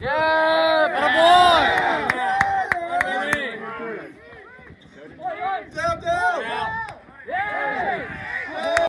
Yeah, boy. Down, down.